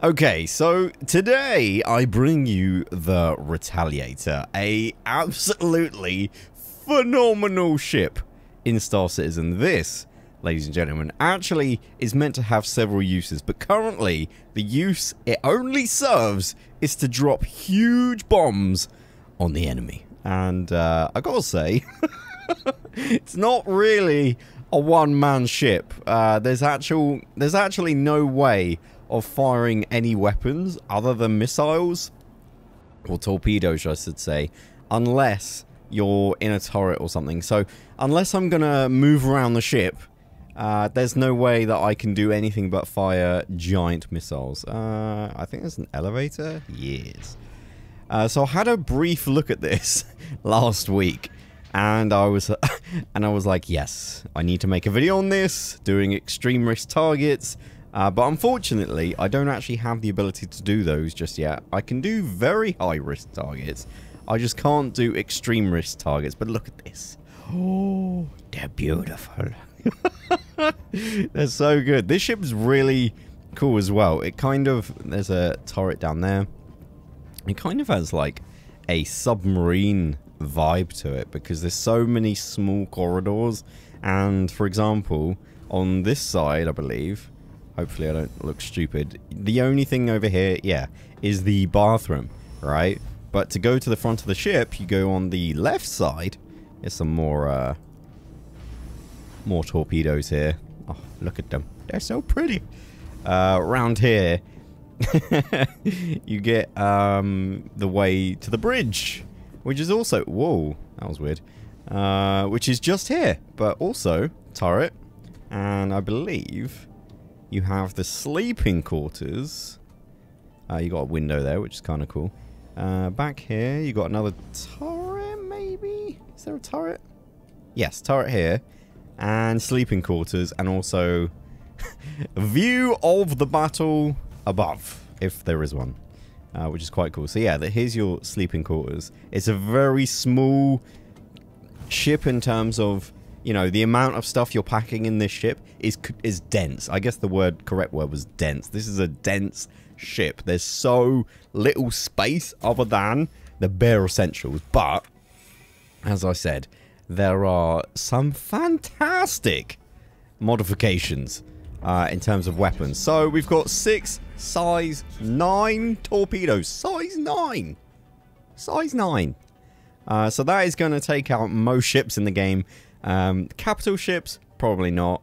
Okay, so today I bring you the Retaliator, a absolutely phenomenal ship in Star Citizen. This, ladies and gentlemen, actually is meant to have several uses, but currently the use it only serves is to drop huge bombs on the enemy. And uh, I gotta say, it's not really a one-man ship. Uh, there's actual, there's actually no way of firing any weapons other than missiles or torpedoes, I should say, unless you're in a turret or something. So unless I'm gonna move around the ship, uh, there's no way that I can do anything but fire giant missiles. Uh, I think there's an elevator. Yes. Uh, so I had a brief look at this last week, and I was and I was like, yes, I need to make a video on this, doing extreme risk targets. Uh, but unfortunately, I don't actually have the ability to do those just yet. I can do very high risk targets. I just can't do extreme risk targets. But look at this. Oh, they're beautiful. they're so good. This ship's really cool as well. It kind of, there's a turret down there. It kind of has like a submarine vibe to it because there's so many small corridors. And for example, on this side, I believe, hopefully I don't look stupid, the only thing over here, yeah, is the bathroom, right? But to go to the front of the ship, you go on the left side. There's some more, uh, more torpedoes here. Oh, look at them. They're so pretty. Uh, around here, you get um, the way to the bridge, which is also... Whoa, that was weird. Uh, which is just here, but also turret. And I believe you have the sleeping quarters. Uh, you got a window there, which is kind of cool. Uh, back here, you got another turret, maybe? Is there a turret? Yes, turret here. And sleeping quarters, and also view of the battle above, if there is one. Uh, which is quite cool. So yeah, here's your sleeping quarters. It's a very small ship in terms of, you know, the amount of stuff you're packing in this ship is is dense. I guess the word correct word was dense. This is a dense ship. There's so little space other than the bare essentials. But, as I said, there are some fantastic modifications uh, in terms of weapons. So we've got six size 9 torpedoes. Size 9! Size 9. Uh, so that is going to take out most ships in the game. Um, capital ships, probably not.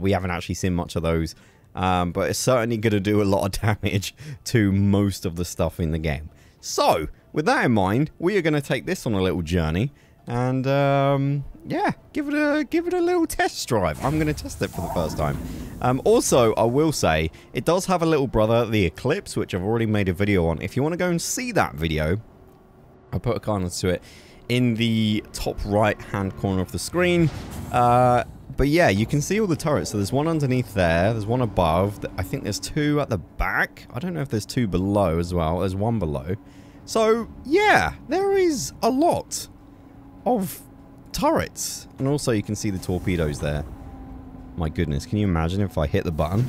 We haven't actually seen much of those. Um, but it's certainly going to do a lot of damage to most of the stuff in the game. So, with that in mind, we are going to take this on a little journey. And, um, yeah, give it a give it a little test drive. I'm going to test it for the first time. Um, also, I will say, it does have a little brother, the Eclipse, which I've already made a video on. If you want to go and see that video, I'll put a card to it in the top right hand corner of the screen. Uh, but yeah, you can see all the turrets. So there's one underneath there. There's one above. I think there's two at the back. I don't know if there's two below as well. There's one below. So yeah, there is a lot of turrets. And also you can see the torpedoes there. My goodness, can you imagine if I hit the button?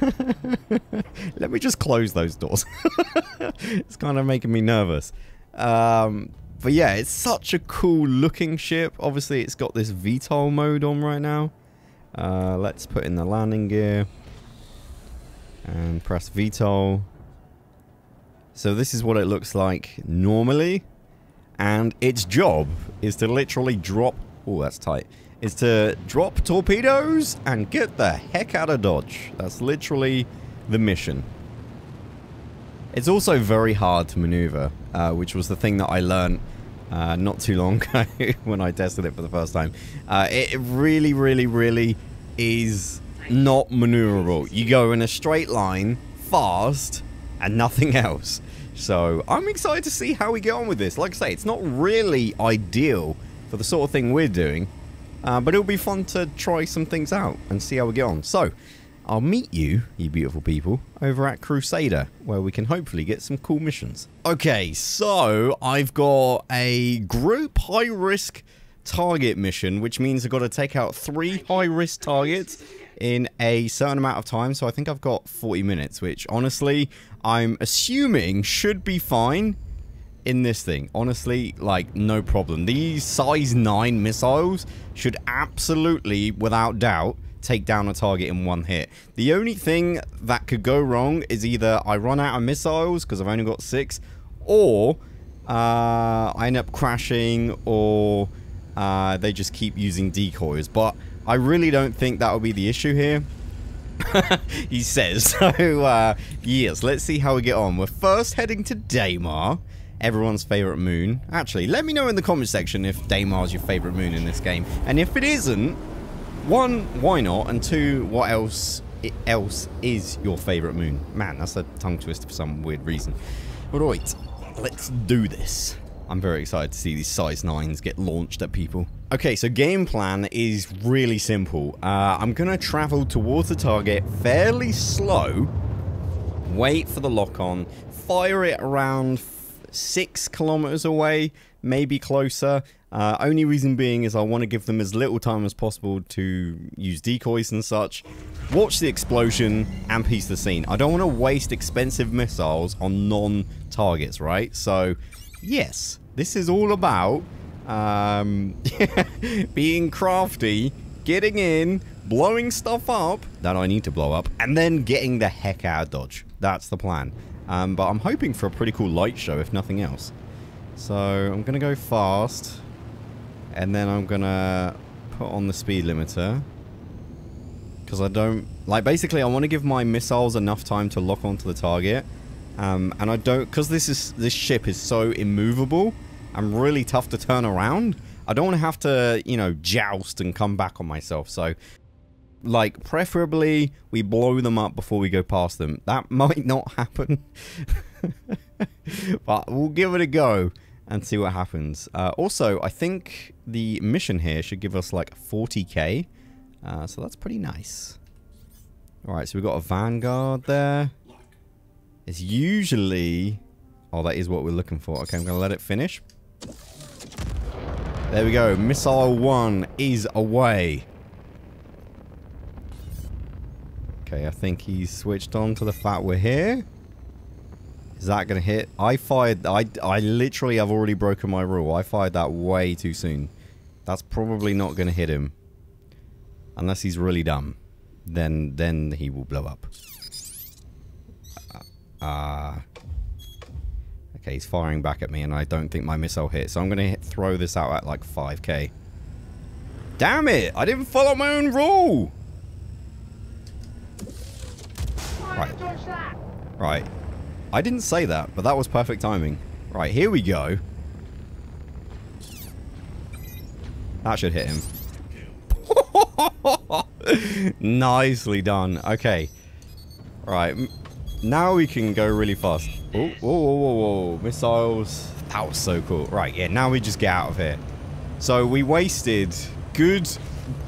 Let me just close those doors. it's kind of making me nervous. Um, but yeah, it's such a cool looking ship. Obviously, it's got this VTOL mode on right now. Uh, let's put in the landing gear. And press VTOL. So this is what it looks like normally. And its job is to literally drop... Oh, that's tight. Is to drop torpedoes and get the heck out of Dodge. That's literally the mission. It's also very hard to maneuver, uh, which was the thing that I learned uh, not too long ago when I tested it for the first time. Uh, it really, really, really is not maneuverable. You go in a straight line, fast, and nothing else. So I'm excited to see how we get on with this. Like I say, it's not really ideal for the sort of thing we're doing, uh, but it'll be fun to try some things out and see how we get on. So I'll meet you, you beautiful people, over at Crusader, where we can hopefully get some cool missions. Okay, so I've got a group high-risk target mission, which means I've got to take out three high-risk targets in a certain amount of time. So I think I've got 40 minutes, which honestly, I'm assuming should be fine in this thing. Honestly, like, no problem. These size 9 missiles should absolutely, without doubt, take down a target in one hit. The only thing that could go wrong is either I run out of missiles because I've only got 6, or uh, I end up crashing, or uh, they just keep using decoys. But I really don't think that will be the issue here. he says. So, uh, yes, let's see how we get on. We're first heading to Daymar, everyone's favorite moon. Actually, let me know in the comment section if Daymar's your favorite moon in this game. And if it isn't, one, why not? And two, what else else is your favorite moon? Man, that's a tongue twister for some weird reason. Right, let's do this. I'm very excited to see these size 9s get launched at people. Okay, so game plan is really simple. Uh, I'm going to travel towards the target fairly slow, wait for the lock-on, fire it around 6 kilometers away, maybe closer. Uh, only reason being is I want to give them as little time as possible to use decoys and such. Watch the explosion and piece the scene. I don't want to waste expensive missiles on non-targets, right? So, yes, this is all about um, being crafty, getting in, blowing stuff up that I need to blow up, and then getting the heck out of Dodge. That's the plan. Um, but I'm hoping for a pretty cool light show, if nothing else. So I'm going to go fast, and then I'm going to put on the speed limiter. Because I don't... Like, basically, I want to give my missiles enough time to lock onto the target. Um, and I don't... Because this is this ship is so immovable I'm really tough to turn around. I don't want to have to, you know, joust and come back on myself. So, like, preferably we blow them up before we go past them. That might not happen. but we'll give it a go and see what happens. Uh, also, I think the mission here should give us like 40k. Uh, so that's pretty nice. Alright, so we've got a Vanguard there. It's usually... Oh, that is what we're looking for. Okay, I'm going to let it finish. There we go. Missile 1 is away. Okay, I think he's switched on to the fact we're here. Is that going to hit? I fired... I, I literally have already broken my rule. I fired that way too soon. That's probably not going to hit him. Unless he's really dumb. Then, then he will blow up. Ah... Uh, Okay, he's firing back at me, and I don't think my missile hit. So I'm going to throw this out at like 5k. Damn it! I didn't follow my own rule! Right. Right. I didn't say that, but that was perfect timing. Right, here we go. That should hit him. Nicely done. Okay. Right. Now we can go really fast. Oh, whoa, whoa, whoa, whoa. Missiles. That was so cool. Right, yeah, now we just get out of here. So we wasted good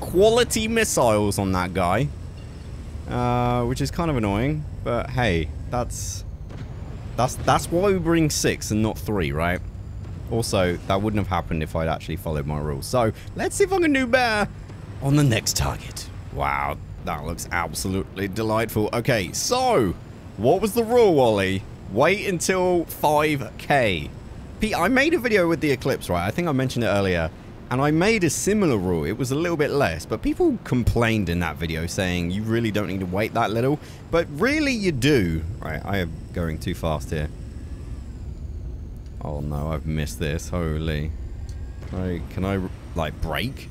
quality missiles on that guy. Uh, which is kind of annoying. But hey, that's... That's, that's why we bring six and not three, right? Also, that wouldn't have happened if I'd actually followed my rules. So, let's see if I can do better on the next target. Wow, that looks absolutely delightful. Okay, so, what was the rule, Wally? Wait until 5k. Pete, I made a video with the Eclipse, right? I think I mentioned it earlier. And I made a similar rule. It was a little bit less, but people complained in that video saying you really don't need to wait that little. But really you do. Right, I am going too fast here. Oh no, I've missed this. Holy. Can I, like, break?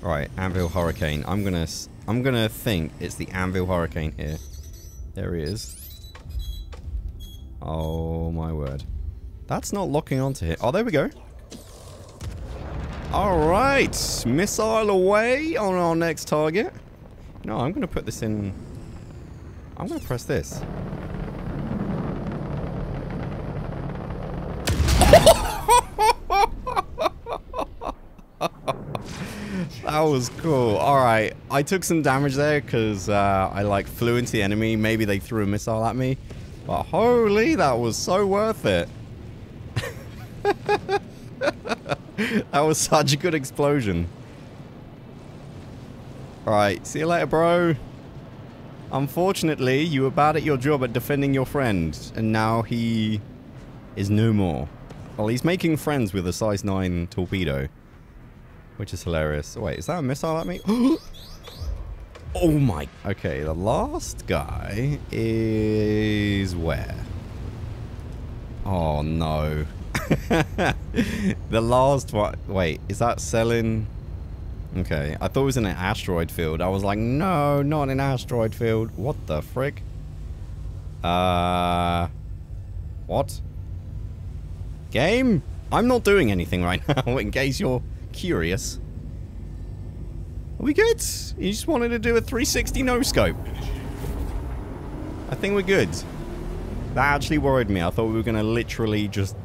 Right, Anvil Hurricane. I'm gonna, I'm gonna think it's the Anvil Hurricane here. There he is. Oh my word. That's not locking onto it. Oh, there we go. Alright, missile away on our next target. No, I'm going to put this in... I'm going to press this. that was cool. Alright, I took some damage there because uh, I like flew into the enemy. Maybe they threw a missile at me. But holy, that was so worth it. that was such a good explosion. Alright, see you later, bro. Unfortunately, you were bad at your job at defending your friend, and now he is no more. Well, he's making friends with a size 9 torpedo, which is hilarious. Wait, is that a missile at me? oh my... Okay, the last guy is where? Oh, no. the last one... Wait, is that selling... Okay, I thought it was in an asteroid field. I was like, no, not an asteroid field. What the frick? Uh... What? Game? I'm not doing anything right now, in case you're curious. Are we good? You just wanted to do a 360 no-scope. I think we're good. That actually worried me. I thought we were going to literally just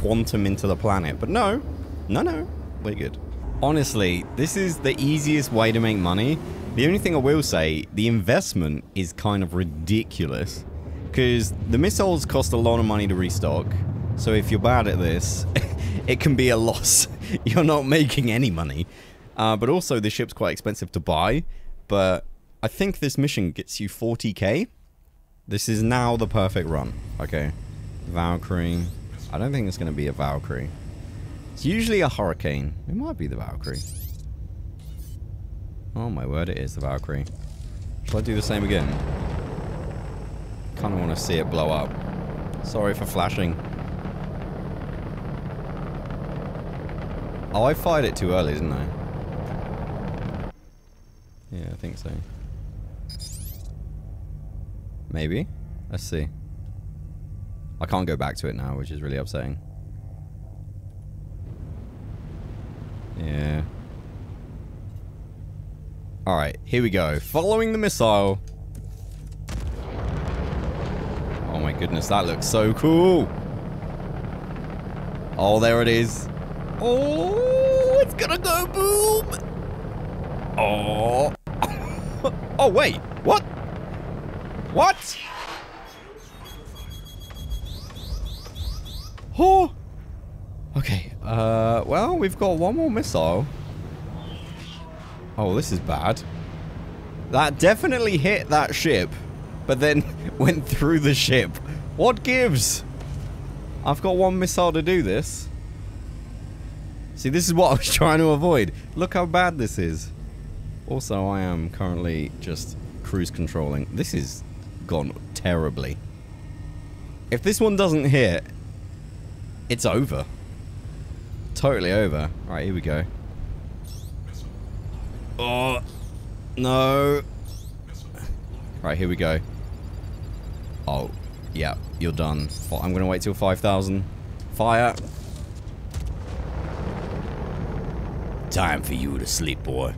quantum into the planet. But no. No, no. We're good. Honestly, this is the easiest way to make money. The only thing I will say, the investment is kind of ridiculous. Because the missiles cost a lot of money to restock. So if you're bad at this, it can be a loss. you're not making any money. Uh, but also, the ship's quite expensive to buy. But I think this mission gets you 40k. This is now the perfect run. Okay. Valkyrie. I don't think it's going to be a Valkyrie. It's usually a Hurricane. It might be the Valkyrie. Oh my word, it is the Valkyrie. Shall I do the same again? Kind of want to see it blow up. Sorry for flashing. Oh, I fired it too early, didn't I? Yeah, I think so. Maybe. Let's see. I can't go back to it now, which is really upsetting. Yeah. Alright, here we go. Following the missile. Oh my goodness, that looks so cool. Oh, there it is. Oh, it's gonna go boom. Oh. oh, wait. What? What? Oh. Okay, uh, well, we've got one more missile. Oh, this is bad. That definitely hit that ship, but then went through the ship. What gives? I've got one missile to do this. See, this is what I was trying to avoid. Look how bad this is. Also, I am currently just cruise controlling. This is gone terribly. If this one doesn't hit, it's over totally over. Alright, here we go. Oh, no. Right, here we go. Oh, yeah, you're done. I'm going to wait till 5,000. Fire. Time for you to sleep, boy.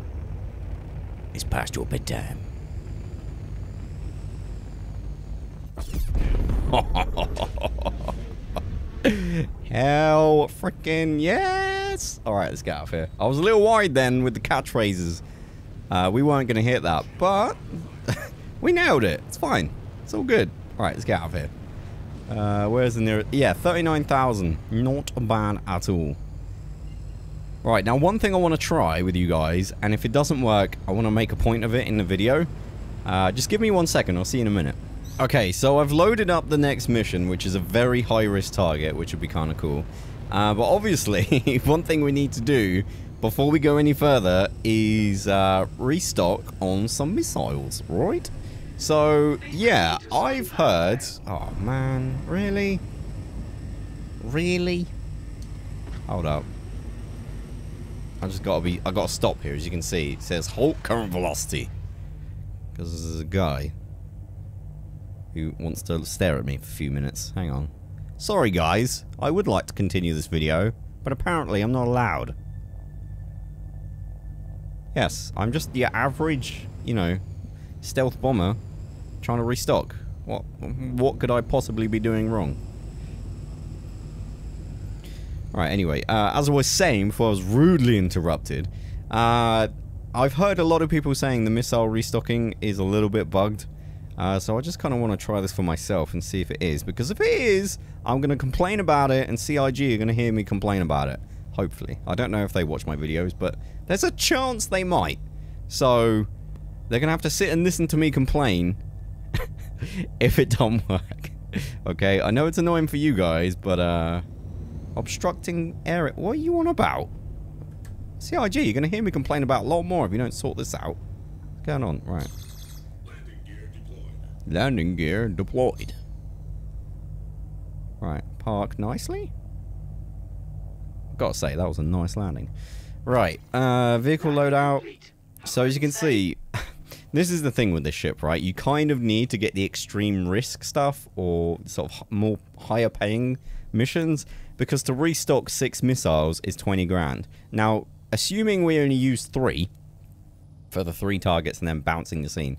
It's past your bedtime. Hell freaking yes! Alright, let's get out of here. I was a little worried then with the catchphrases. Uh, we weren't going to hit that, but we nailed it. It's fine. It's all good. Alright, let's get out of here. Uh, where's the nearest? Yeah, 39,000. Not a bad at all. Right, now one thing I want to try with you guys, and if it doesn't work, I want to make a point of it in the video. Uh, just give me one second, I'll see you in a minute. Okay, so I've loaded up the next mission, which is a very high-risk target, which would be kind of cool. Uh, but obviously, one thing we need to do before we go any further is uh, restock on some missiles, right? So, yeah, I've heard... Oh, man, really? Really? Hold up. I just gotta be... I gotta stop here, as you can see. It says halt current velocity. Because there's a guy who wants to stare at me for a few minutes. Hang on. Sorry guys, I would like to continue this video, but apparently I'm not allowed. Yes, I'm just the average, you know, stealth bomber trying to restock. What what could I possibly be doing wrong? Alright, anyway, uh, as I was saying before I was rudely interrupted, uh, I've heard a lot of people saying the missile restocking is a little bit bugged. Uh, so I just kind of want to try this for myself and see if it is. Because if it is, I'm going to complain about it and CIG are going to hear me complain about it. Hopefully. I don't know if they watch my videos, but there's a chance they might. So, They're going to have to sit and listen to me complain if it don't work. okay, I know it's annoying for you guys, but, uh... Obstructing area... What are you on about? CIG, you're going to hear me complain about a lot more if you don't sort this out. What's going on? Right. Landing gear deployed. Right, park nicely. Gotta say, that was a nice landing. Right, uh, vehicle loadout. So as you can see, this is the thing with this ship, right? You kind of need to get the extreme risk stuff or sort of more higher paying missions because to restock six missiles is 20 grand. Now, assuming we only use three for the three targets and then bouncing the scene.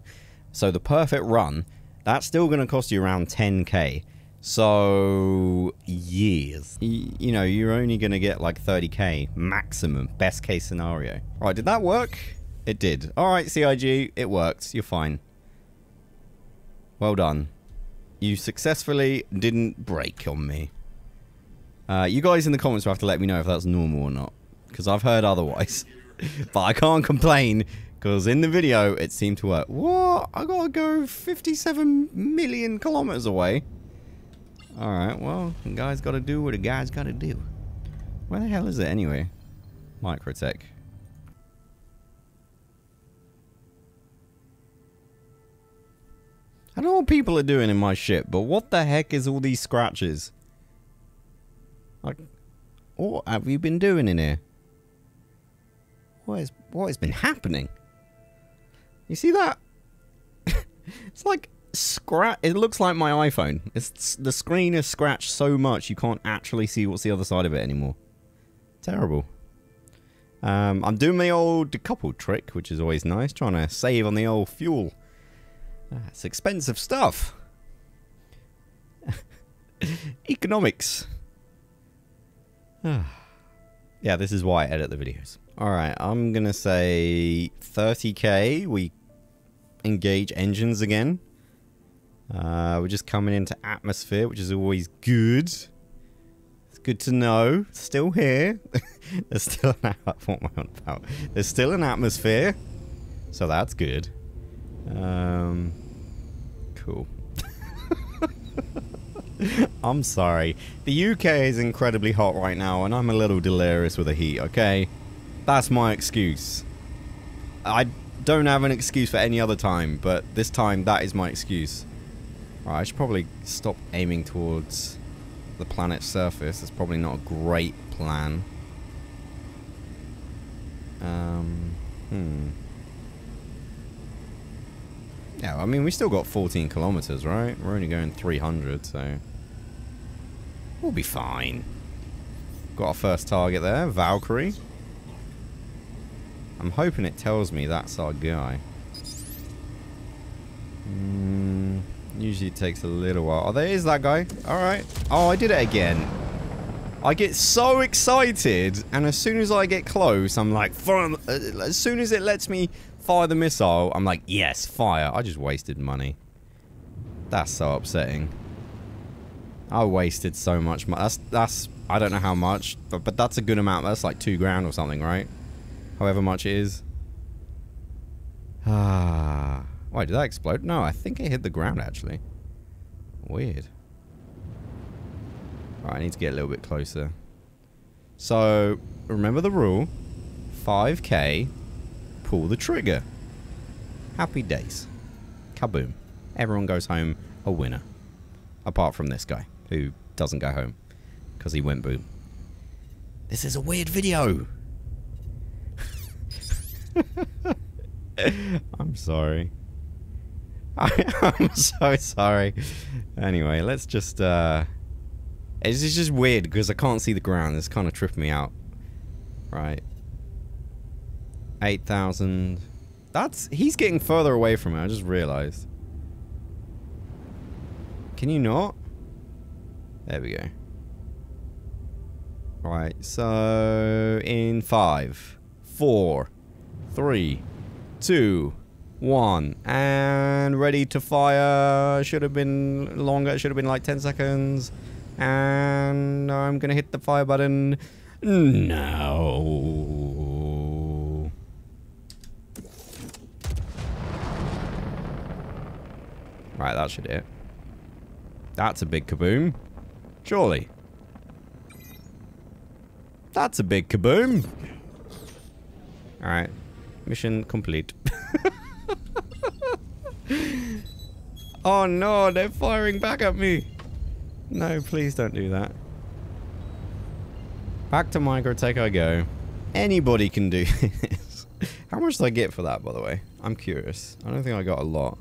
So the perfect run, that's still going to cost you around 10k. So, years. you know, you're only going to get like 30k maximum, best case scenario. All right, did that work? It did. All right, CIG, it worked. You're fine. Well done. You successfully didn't break on me. Uh, you guys in the comments will have to let me know if that's normal or not. Because I've heard otherwise. but I can't complain because in the video it seemed to work. What? I gotta go 57 million kilometers away. Alright, well, guy's gotta do what a guy's gotta do. Where the hell is it anyway? Microtech. I don't know what people are doing in my ship, but what the heck is all these scratches? Like, what have you been doing in here? What, is, what has been happening? You see that? it's like scratch. It looks like my iPhone. It's the screen is scratched so much you can't actually see what's the other side of it anymore. Terrible. Um, I'm doing the old decoupled trick, which is always nice, trying to save on the old fuel. Uh, it's expensive stuff. Economics. yeah, this is why I edit the videos. Alright, I'm gonna say 30k. We engage engines again. Uh, we're just coming into atmosphere, which is always good. It's good to know. Still here. There's still an what am I on about? There's still an atmosphere, so that's good. Um, cool. I'm sorry. The UK is incredibly hot right now, and I'm a little delirious with the heat, okay? That's my excuse. I don't have an excuse for any other time, but this time that is my excuse. Right, I should probably stop aiming towards the planet's surface. That's probably not a great plan. Um, hmm. Yeah, I mean, we still got 14 kilometers, right? We're only going 300, so... We'll be fine. Got our first target there, Valkyrie. I'm hoping it tells me that's our guy. Hmm, usually takes a little while. Oh, there is that guy. Alright. Oh, I did it again. I get so excited, and as soon as I get close, I'm like, uh, as soon as it lets me fire the missile, I'm like, yes, fire. I just wasted money. That's so upsetting. I wasted so much money. That's, that's, I don't know how much, but, but that's a good amount. That's like two grand or something, right? However much it is. Ah. Wait, did that explode? No, I think it hit the ground, actually. Weird. Right, I need to get a little bit closer. So, remember the rule. 5k, pull the trigger. Happy days. Kaboom. Everyone goes home a winner. Apart from this guy, who doesn't go home. Because he went boom. This is a weird video. I'm sorry. I, am so sorry. Anyway, let's just, uh... It's just weird because I can't see the ground. It's kind of tripping me out. Right. 8,000. That's... He's getting further away from it. I just realized. Can you not? There we go. Right, so... In five, four, three, two, one, and ready to fire. Should have been longer. Should have been like 10 seconds. And I'm gonna hit the fire button. No. Right, that should it. That's a big kaboom. Surely. That's a big kaboom. Alright. Mission complete. oh no, they're firing back at me. No, please don't do that. Back to Microtech I go. Anybody can do this. How much did I get for that, by the way? I'm curious. I don't think I got a lot.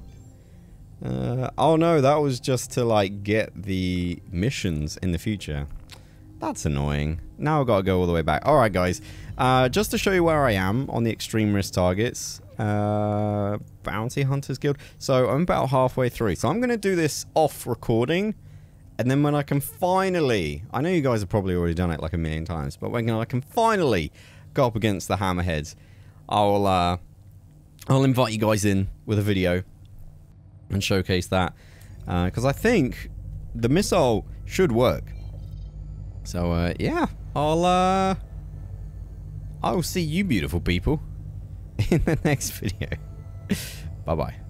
Uh, oh no, that was just to like get the missions in the future. That's annoying. Now I've got to go all the way back. Alright guys, uh, just to show you where I am on the extreme risk targets. Uh, Bounty Hunters Guild. So I'm about halfway through. So I'm going to do this off recording. And then when I can finally, I know you guys have probably already done it like a million times, but when I can finally go up against the hammerheads, I'll uh, I'll invite you guys in with a video and showcase that because uh, I think the missile should work. So uh, yeah, I'll uh, I will see you beautiful people in the next video. bye bye.